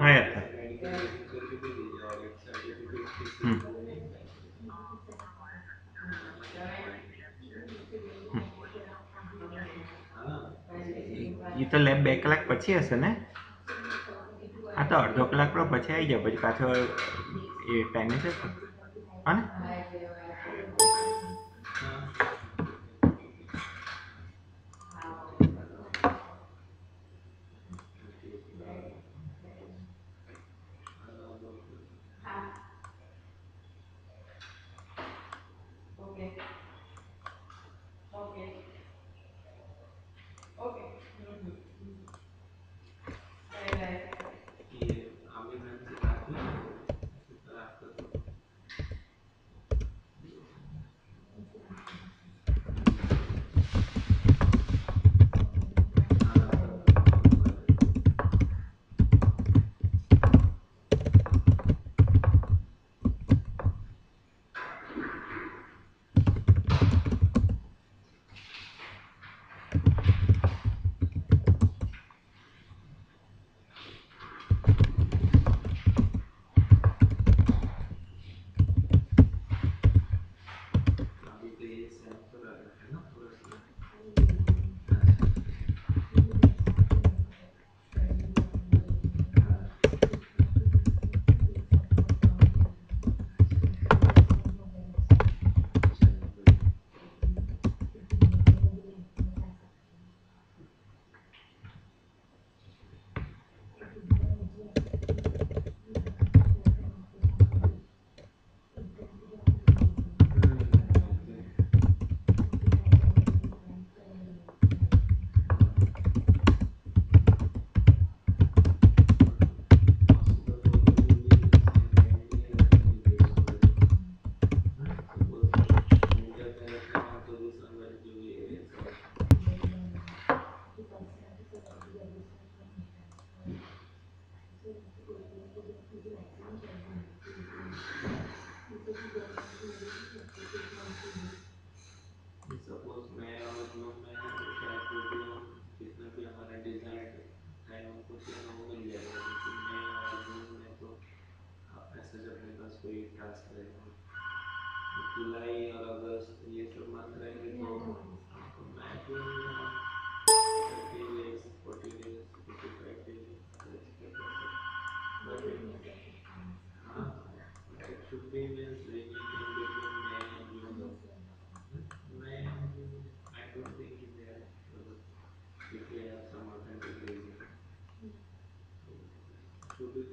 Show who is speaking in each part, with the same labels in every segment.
Speaker 1: ಆಯ್ತು એ તો લેબ બે કલાક પછી હશે ને? આ તો અડધો કલાક પછી આવી જાય, પછી પાછો એ ટાઈમે છે હા ને?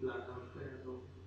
Speaker 2: Black Alfredo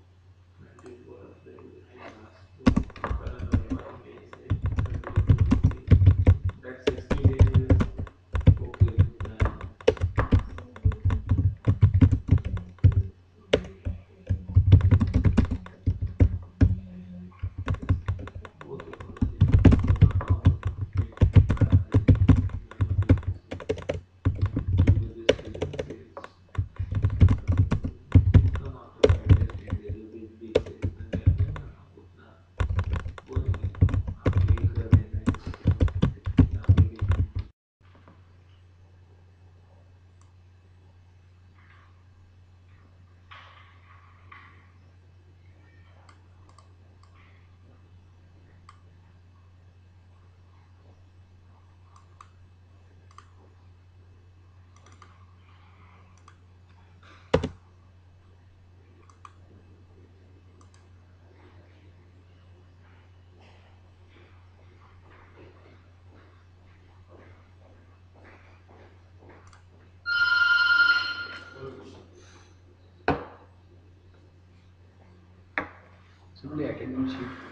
Speaker 2: Boleh.